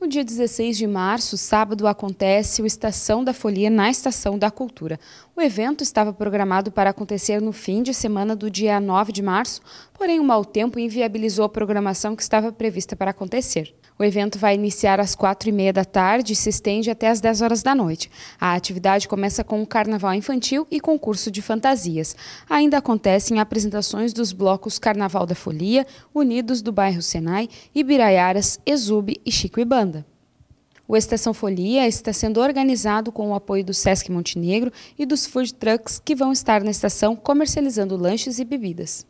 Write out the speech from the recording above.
No dia 16 de março, sábado, acontece o Estação da Folia na Estação da Cultura. O evento estava programado para acontecer no fim de semana do dia 9 de março, porém o mau tempo inviabilizou a programação que estava prevista para acontecer. O evento vai iniciar às quatro e meia da tarde e se estende até às 10 horas da noite. A atividade começa com um carnaval infantil e concurso de fantasias. Ainda acontecem apresentações dos blocos Carnaval da Folia, Unidos do Bairro Senai, Ibiraiaras, Exube e Chico e Banda. O Estação Folia está sendo organizado com o apoio do Sesc Montenegro e dos food trucks que vão estar na estação comercializando lanches e bebidas.